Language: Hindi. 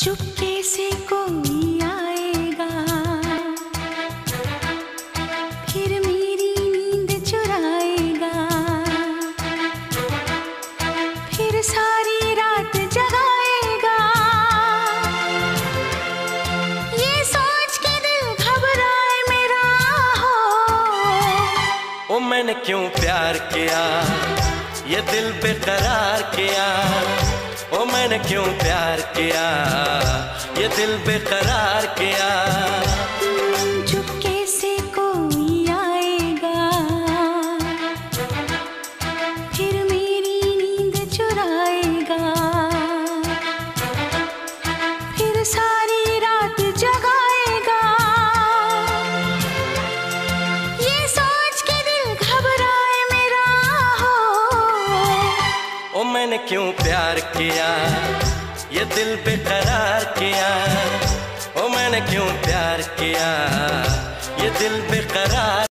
चुपके से कोई आएगा। फिर मेरी नींद चुराएगा। फिर सारी रात जगाएगा। ये सोच के दिल घबराए मेरा हो। ओ मैंने क्यों प्यार किया? ये दिल बेकरार किया? मैंने क्यों प्यार किया, ये दिल बेकरार किया। I'm से कोई आएगा, फिर मेरी नींद चुराएगा, फिर सारी ओ, मैंने क्यों प्यार किया? ये दिल बेकरार किया। ओ, मैंने क्यों प्यार किया? ये दिल बेकरार